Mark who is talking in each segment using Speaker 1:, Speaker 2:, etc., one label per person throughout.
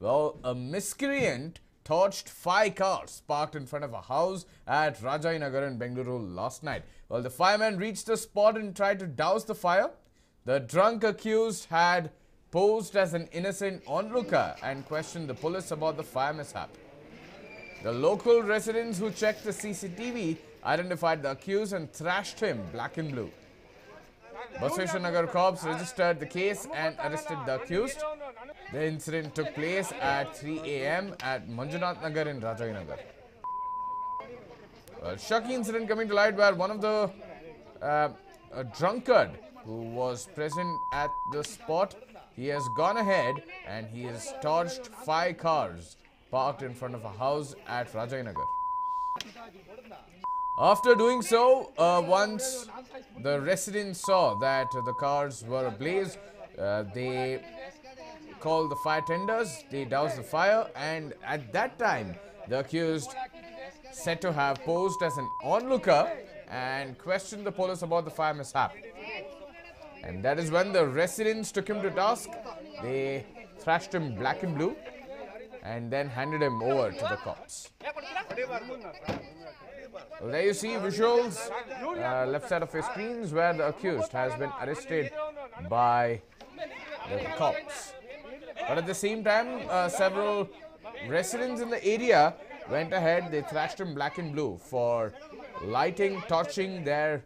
Speaker 1: Well, a miscreant torched five cars parked in front of a house at Rajaji Nagar in Bengaluru last night. Well, the firemen reached the spot and tried to douse the fire. The drunk accused had posed as an innocent onlooker and questioned the police about the fire mishap. The local residents who checked the CCTV identified the accused and thrashed him black and blue. Basaveshwar Nagar cops registered the case and arrested the accused. The incident took place at 3 a.m. at Manjunath Nagar in Rajaji Nagar. A shocking incident coming to light where one of the uh, drunkard who was present at the spot, he has gone ahead and he has torched five cars parked in front of a house at Rajaji Nagar. After doing so, uh, once the residents saw that the cars were ablaze, uh, they called the fire tenders, they doused the fire, and at that time, the accused said to have posed as an onlooker and questioned the police about the fire mishap. And that is when the residents took him to task. They thrashed him black and blue and then handed him over to the cops. Well, there you see visuals uh, left side of your screens where the accused has been arrested by the cops. But at the same time, uh, several residents in the area went ahead. They thrashed him black and blue for lighting, torching their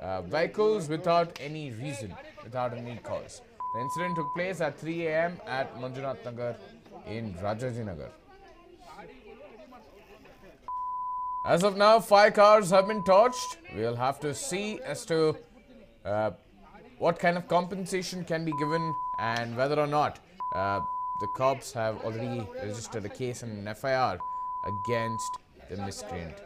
Speaker 1: uh, vehicles without any reason, without any cause. The incident took place at 3 a.m. at Manjunath Nagar in Rajaji Nagar. As of now, five cars have been torched. We'll have to see as to uh, what kind of compensation can be given and whether or not uh, the cops have already registered a case and an FIR against the miscreant.